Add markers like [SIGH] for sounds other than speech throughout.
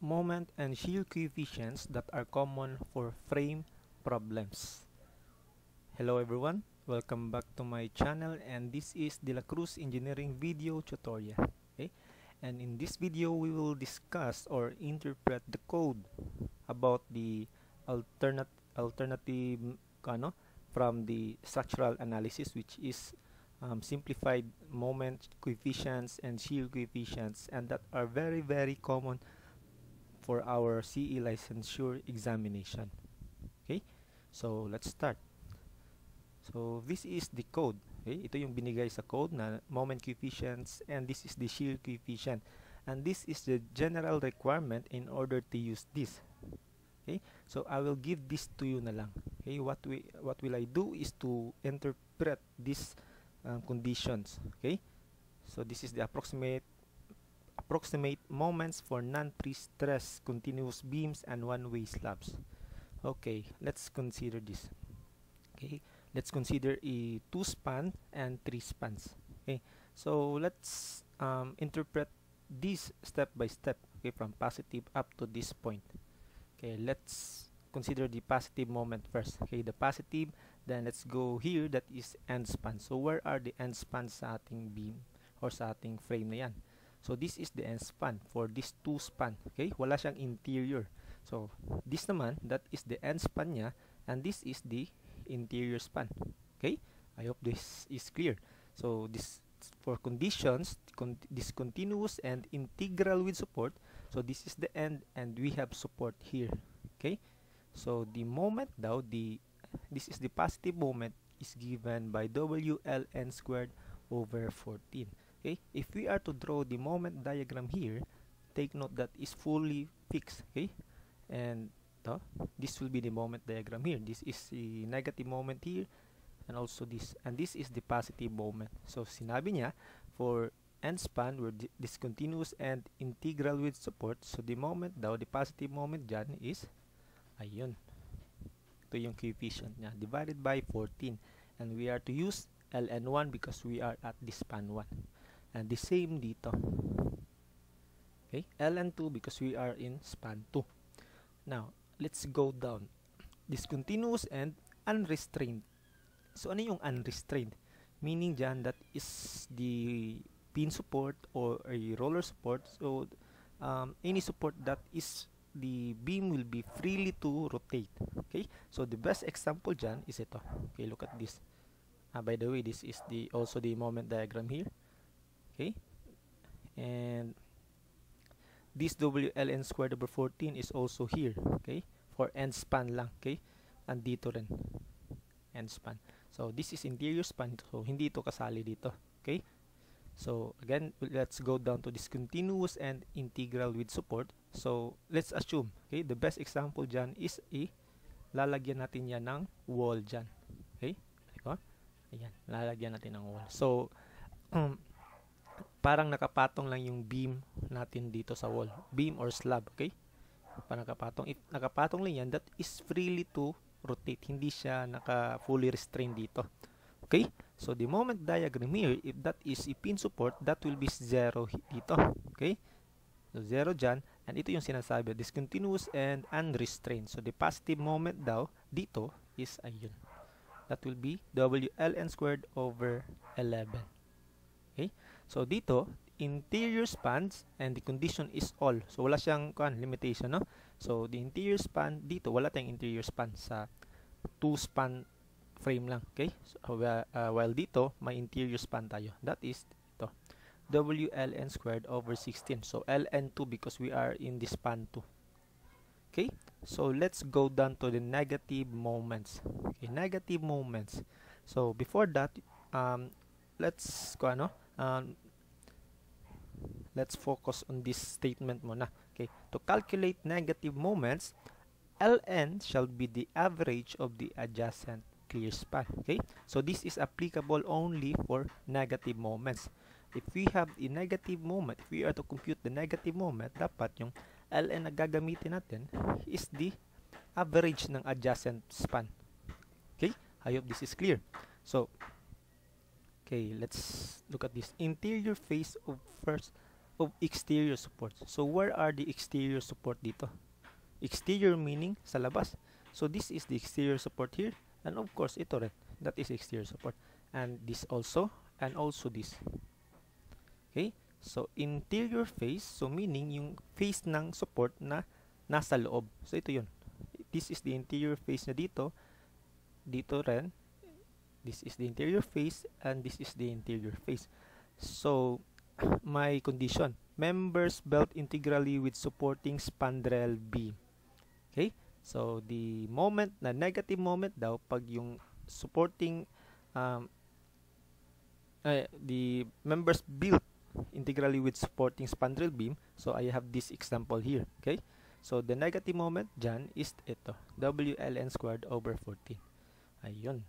moment and shear coefficients that are common for frame problems. Hello everyone, welcome back to my channel and this is De La Cruz Engineering video tutorial. Okay? And in this video we will discuss or interpret the code about the alternate alternative ano, from the structural analysis which is um, simplified moment coefficients and shear coefficients and that are very very common for our CE licensure examination. Okay? So let's start. So this is the code. Okay? Ito yung binigay sa code na moment coefficients and this is the shear coefficient. And this is the general requirement in order to use this. Okay? So I will give this to you na lang. Okay? What we what will I do is to interpret this um, conditions. Okay? So this is the approximate approximate moments for non-pre-stress continuous beams and one-way slabs okay let's consider this okay let's consider a two span and three spans okay so let's um, interpret this step by step okay from positive up to this point okay let's consider the positive moment first okay the positive Then, let's go here. That is end span. So, where are the end spans sa ating beam or sa ating frame na yan? So, this is the end span for this two span. Okay? Wala siyang interior. So, this naman, that is the end span niya and this is the interior span. Okay? I hope this is clear. So, this for conditions, con discontinuous and integral with support. So, this is the end and we have support here. Okay? So, the moment daw, the this is the positive moment is given by WLN squared over 14. Okay, if we are to draw the moment diagram here, take note that is fully fixed. Okay, and uh, this will be the moment diagram here. This is the negative moment here, and also this, and this is the positive moment. So sinabi niya for end span were discontinuous and integral with support. So the moment daw, the positive moment dyan is ayun ito yung coefficient niya divided by 14 and we are to use ln1 because we are at the span 1 and the same dito. Okay? Ln2 because we are in span 2 now let's go down. Discontinuous and unrestrained. So ano yung unrestrained? Meaning dyan that is the pin support or a roller support. So um, any support that is the beam will be freely to rotate. Okay? So the best example dyan is ito. Okay look at this. Ah, by the way this is the also the moment diagram here okay? And this WLN squared over 14 is also here okay? For end span lang okay? Andito rin end span. So this is interior span so hindi ito kasali dito okay? So again let's go down to discontinuous and integral with support. So, let's assume, okay, the best example dyan is a, lalagyan natin yan ng wall dyan. Okay? Ayan, lalagyan natin ng wall. So, [CLEARS THROAT] um, parang nakapatong lang yung beam natin dito sa wall. Beam or slab, okay? Parang nakapatong. If nakapatong lang yan, that is freely to rotate. Hindi siya naka fully restrained dito. Okay? So, the moment diagram here, if that is a pin support, that will be zero dito. Okay? So, zero dyan. And ito yung sinasabi, discontinuous and unrestrained. So, the positive moment daw dito is ayun. That will be WLN squared over 11. So, dito, interior spans and the condition is all. So, wala siyang kuan, limitation, no? So, the interior span dito, wala tayong interior span sa two span frame lang. Okay? So, uh, uh, while dito, may interior span tayo. That is ito. WLN squared over 16. So LN2 because we are in the span 2. Okay? So let's go down to the negative moments. Okay, negative moments. So before that, um, let's go ano, um, let's focus on this statement muna. Okay, to calculate negative moments, Ln shall be the average of the adjacent clear span. Okay, so this is applicable only for negative moments if we have a negative moment, if we are to compute the negative moment, dapat yung ln na gagamitin natin is the average ng adjacent span. Okay? I hope this is clear. So, okay, let's look at this. Interior face of first of exterior support. So where are the exterior support dito? Exterior meaning sa labas. So this is the exterior support here and of course ito rin. That is exterior support. And this also and also this. Okay? So interior face, so meaning yung face ng support na nasa loob. So ito 'yun. This is the interior face na dito. Dito rin. This is the interior face and this is the interior face. So [SIGHS] my condition. Members belt integrally with supporting spandrel beam. Okay? So, the moment na negative moment daw, pag yung supporting um, uh, the members built integrally with supporting spandrel beam. So, I have this example here. Okay? So, the negative moment dyan is ito. WLN squared over 14. Ayun.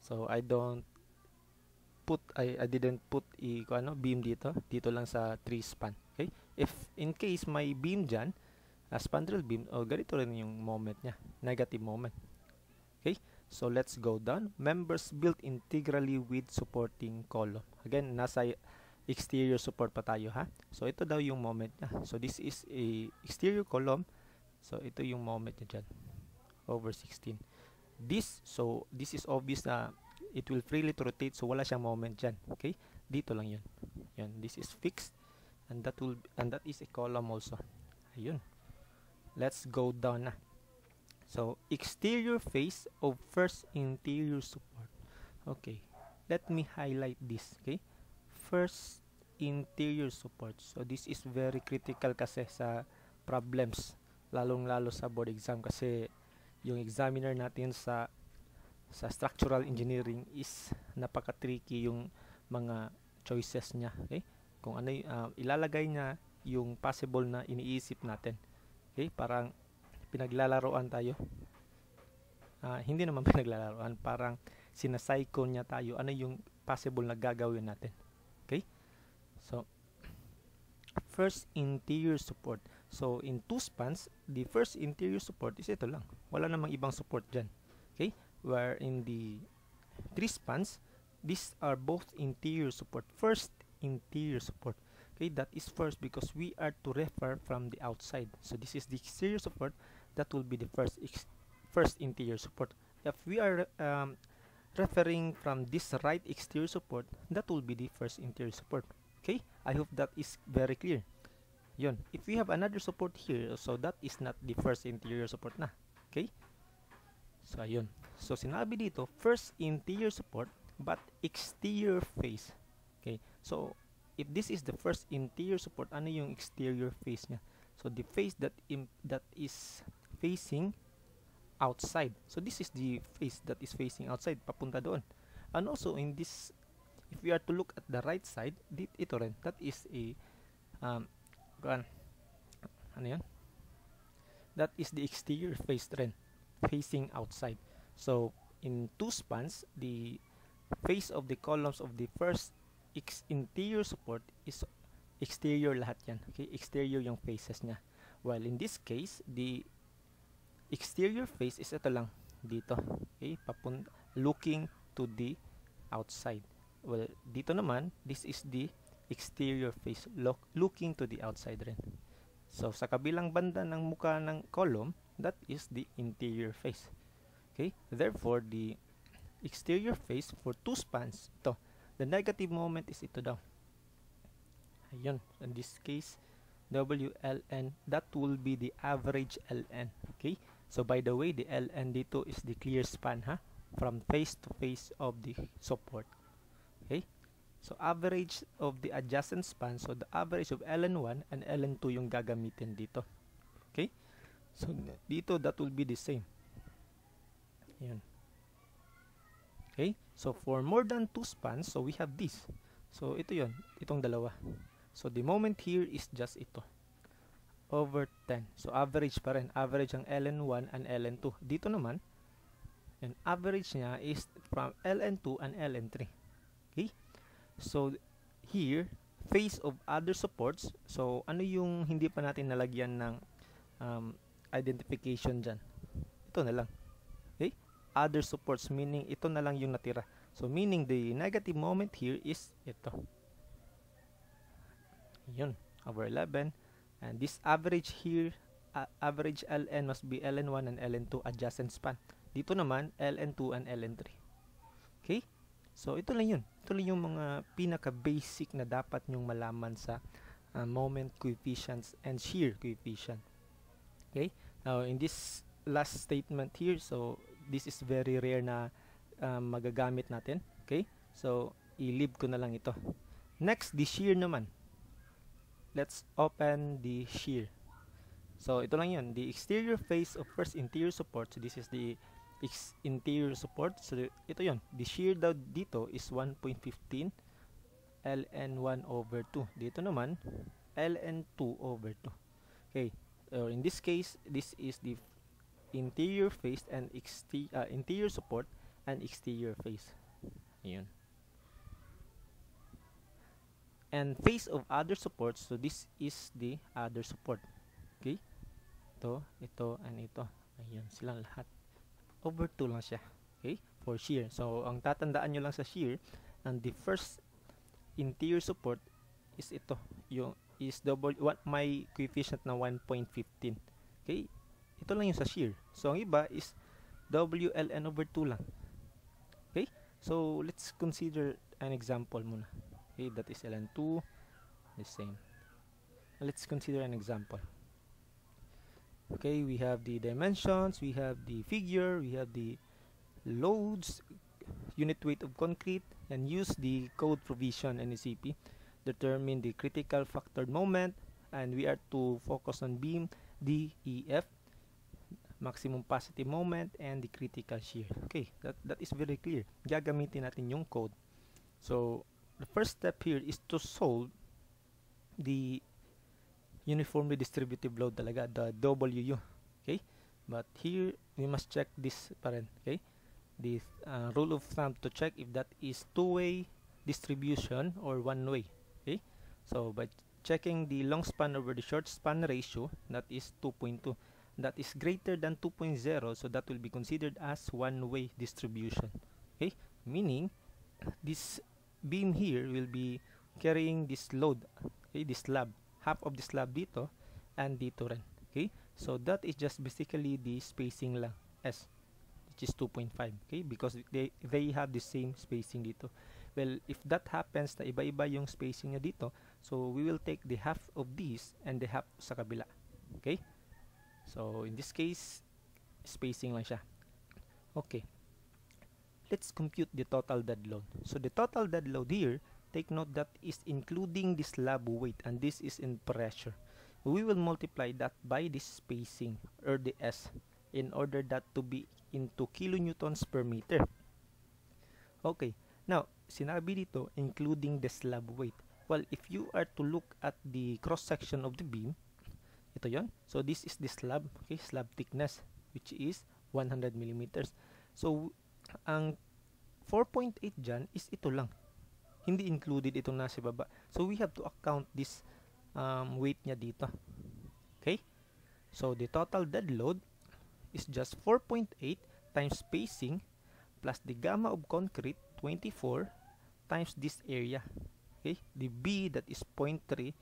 So, I don't put I, I didn't put i ano beam dito. Dito lang sa 3 span okay? If in case may beam diyan a spandrel beam oh ganito rin yung moment niya negative moment okay? So let's go down. Members built integrally with supporting column. Again nasa exterior support pa tayo ha? So ito daw yung moment niya. So this is a exterior column. So ito yung moment niya dyan over 16 this so this is obvious na it will freely to rotate so wala siyang moment dyan okay? Dito lang yun. Yun this is fixed and that will and that is a column also. Ayun. Let's go down na. So exterior face of first interior support. Okay let me highlight this okay? First interior support. So this is very critical kasi sa problems lalong lalo sa board exam kasi yung examiner natin sa sa structural engineering is napaka-tricky yung mga choices niya. Okay? Kung ano uh, ilalagay niya yung possible na iniisip natin. Okay? Parang pinaglalaroan tayo. Uh, hindi naman [LAUGHS] pinaglalaroan, parang sinasayko niya tayo ano yung possible na gagawin natin. Okay? So, first interior support. So, in two spans, the first interior support is ito lang. Wala namang ibang support dyan. Okay? where in the three spans these are both interior support. First interior support. Okay? That is first because we are to refer from the outside. So this is the exterior support. That will be the first first interior support. If we are um, referring from this right exterior support that will be the first interior support. Okay? I hope that is very clear yun if we have another support here so that is not the first interior support na okay so ayun So, sinabi dito, first interior support, but exterior face. Okay. So, if this is the first interior support, ano yung exterior face niya? So, the face that that is facing outside. So, this is the face that is facing outside, papunta doon. And also, in this, if we are to look at the right side, dit, ito rin, that is a, um, ano yan? That is the exterior face rin, facing outside. So, in two spans, the face of the columns of the first interior support is exterior lahat yan. Okay, exterior yung faces niya. While in this case, the exterior face is ito lang dito. Okay, papun looking to the outside. Well, dito naman, this is the exterior face look, looking to the outside rin. So, sa kabilang banda ng muka ng column, that is the interior face. Okay? Therefore, the exterior face for two spans, ito. The negative moment is ito daw. Ayun. In this case, WLN, that will be the average LN. Okay? So, by the way, the LN dito is the clear span, ha? From face to face of the support. Okay? So, average of the adjacent span. So, the average of LN1 and LN2 yung gagamitin dito. Okay? So, dito, that will be the same. Yan. Okay? So, for more than two spans, so we have this. So, ito yon Itong dalawa. So, the moment here is just ito. Over 10. So, average pa rin. Average ang ln1 and ln2. Dito naman, yung average niya is from ln2 and ln3. Okay? So, here, face of other supports. So, ano yung hindi pa natin nalagyan ng um, identification dyan? Ito na lang other supports meaning ito na lang yung natira so meaning the negative moment here is ito Yun, over 11. And this average here, uh, average LN must be LN1 and LN2 adjacent span. Dito naman, LN2 and LN3. Okay? So, ito lang yun. Lang yung mga pinaka-basic na dapat nyong malaman sa uh, moment coefficients and shear coefficient. Okay? Now, in this last statement here, so, this is very rare na uh, magagamit natin. Okay? So, i-leave ko na lang ito. Next, the shear naman. Let's open the shear. So, ito lang yun. The exterior face of first interior support. So, this is the interior support. So, ito yun. The shear daw dito is 1.15 ln1 over 2. Dito naman, ln2 over 2. Okay. So, in this case, this is the interior face and exterior, uh, interior support and exterior face. Ayan and face of other supports so this is the other support okay ito ito and ito ayun silang lahat over 2 lang siya. Okay? For shear. So ang tatandaan nyo lang sa shear and the first interior support is ito. Yung is double what my coefficient na 1.15 okay? Ito lang yung sa shear. So ang iba is WLN over 2 lang. Okay? So let's consider an example muna. Okay? That is ln2 the same. Let's consider an example okay we have the dimensions we have the figure we have the loads unit weight of concrete and use the code provision NECP determine the critical factored moment and we are to focus on beam DEF maximum positive moment and the critical shear. Okay that, that is very clear. Gagamitin natin yung code. So the first step here is to solve the uniformly distributive load talaga, the WU. Okay? But here, we must check this pa rin. Okay? This uh, rule of thumb to check if that is two-way distribution or one-way. Okay? So, by checking the long span over the short span ratio, that is 2.2. That is greater than 2.0, so that will be considered as one-way distribution. Okay? Meaning, this beam here will be carrying this load, okay, this slab, half of the slab dito and dito rin. Okay? So that is just basically the spacing lang S which is 2.5 okay because they they have the same spacing dito well if that happens na iba-iba yung spacing niya dito so we will take the half of this and the half sa kabila okay so in this case spacing lang siya okay let's compute the total dead load. So the total dead load here, take note that is including the slab weight and this is in pressure. We will multiply that by this spacing or the S in order that to be into kilonewtons per meter. Okay, now sinabi dito including the slab weight. Well, if you are to look at the cross section of the beam, ito yon. So this is the slab, okay, slab thickness which is 100 millimeters. So ang 4.8 dyan is ito lang. Hindi included itong nasa baba. So, we have to account this um, weight niya dito. Okay? So, the total dead load is just 4.8 times spacing plus the gamma of concrete, 24, times this area. Okay? The B that is 0.3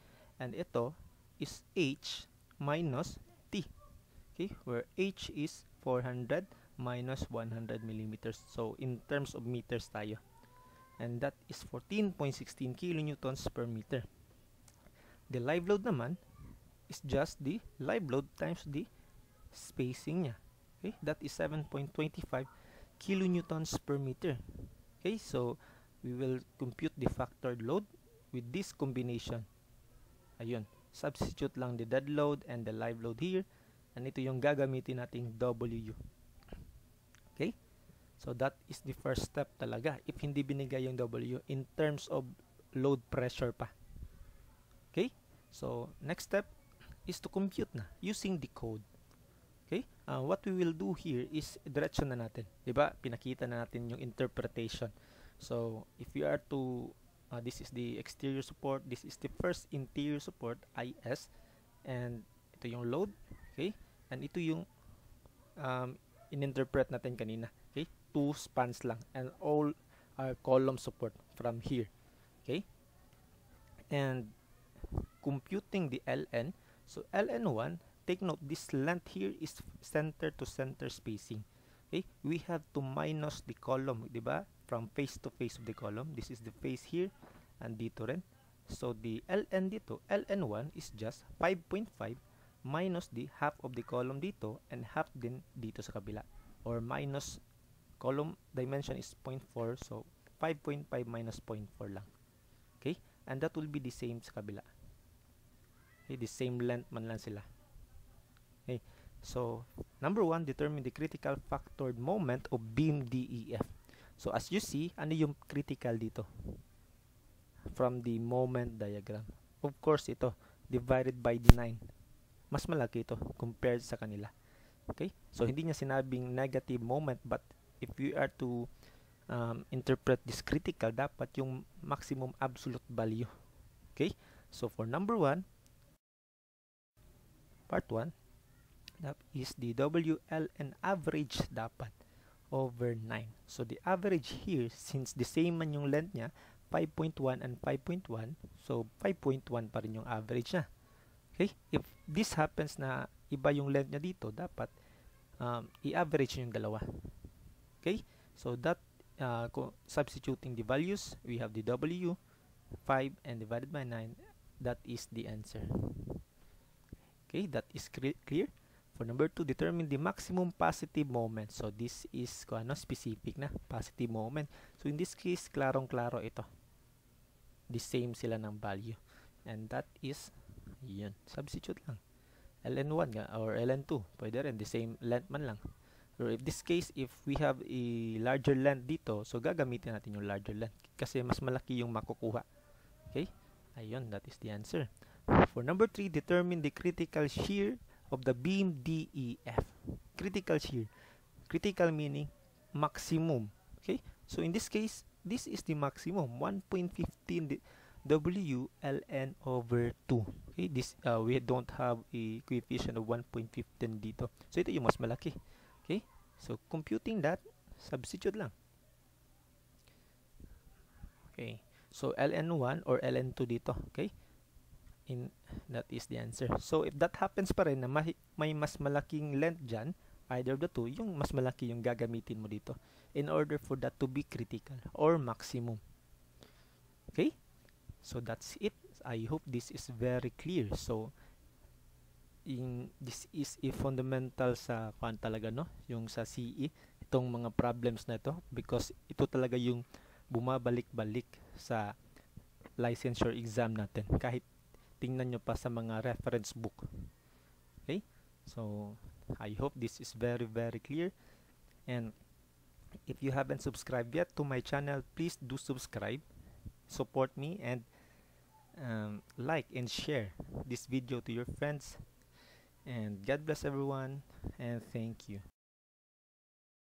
and ito is H minus T. Okay? Where H is 400 minus 100 millimeters. So, in terms of meters tayo. And that is 14.16 kilonewtons per meter. The live load naman is just the live load times the spacing niya. Okay, that is 7.25 kilonewtons per meter. Okay, so we will compute the factored load with this combination. Ayun, substitute lang the dead load and the live load here. And ito yung gagamitin nating WU. So that is the first step talaga if hindi binigay yung W in terms of load pressure pa. Okay? So next step is to compute na using the code. Okay? Uh, what we will do here is direction na natin. 'Di ba? Pinakita na natin yung interpretation. So if you are to uh, this is the exterior support, this is the first interior support IS and ito yung load, okay? And ito yung um, in-interpret natin kanina. Two spans lang and all are column support from here. Okay? And computing the ln so ln1 take note this length here is center to center spacing okay we have to minus the column di ba from face to face of the column this is the face here and dito rin so the ln dito ln1 is just 5.5 minus the half of the column dito and half din dito sa kabila or minus column dimension is 0.4 so 5.5 minus 0.4 lang. Okay? And that will be the same sa kabila. Okay? The same length man lang sila. Okay? So number one determine the critical factored moment of beam DEF so as you see ano yung critical dito? From the moment diagram. Of course ito divided by the 9 mas malaki ito compared sa kanila. Okay? So, hindi niya sinabing negative moment but if we are to um, interpret this critical, dapat yung maximum absolute value. Okay? So, for number 1, part 1, that is the WLN average dapat over 9. So, the average here, since the same man yung length niya, 5.1 and 5.1, so 5.1 pa rin yung average niya. Okay? If this happens na iba yung length niya dito, dapat um, i-average yung dalawa. Okay? So that uh, substituting the values, we have the W 5 and divided by 9, that is the answer. Okay, that is clear. For number 2, determine the maximum positive moment. So this is kung ano, specific na positive moment. So in this case, klarong-klaro ito. The same sila ng value. And that is yun. Substitute lang. ln1 nga or ln2. Pwede rin. The same length man lang. Or in this case, if we have a larger length dito, so gagamitin natin yung larger length. Kasi mas malaki yung makukuha. Okay? Ayun, that is the answer. For number 3, determine the critical shear of the beam DEF. Critical shear. Critical meaning maximum. Okay? So in this case, this is the maximum. 1.15 W ln over 2. Okay, this uh, we don't have a coefficient of 1.15 dito. So ito yung mas malaki. So computing that, substitute lang. Okay. So ln1 or ln2 dito, okay? In that is the answer. So if that happens pa rin na may, may mas malaking length diyan, either of the two, yung mas malaki yung gagamitin mo dito in order for that to be critical or maximum. Okay? So that's it. I hope this is very clear. So in this is a fundamental sa kuan talaga no, yung sa CE itong mga problems na ito because ito talaga yung bumabalik-balik sa licensure exam natin kahit tingnan nyo pa sa mga reference book. Okay? So I hope this is very very clear and if you haven't subscribed yet to my channel please do subscribe support me and um, like and share this video to your friends and God bless everyone and thank you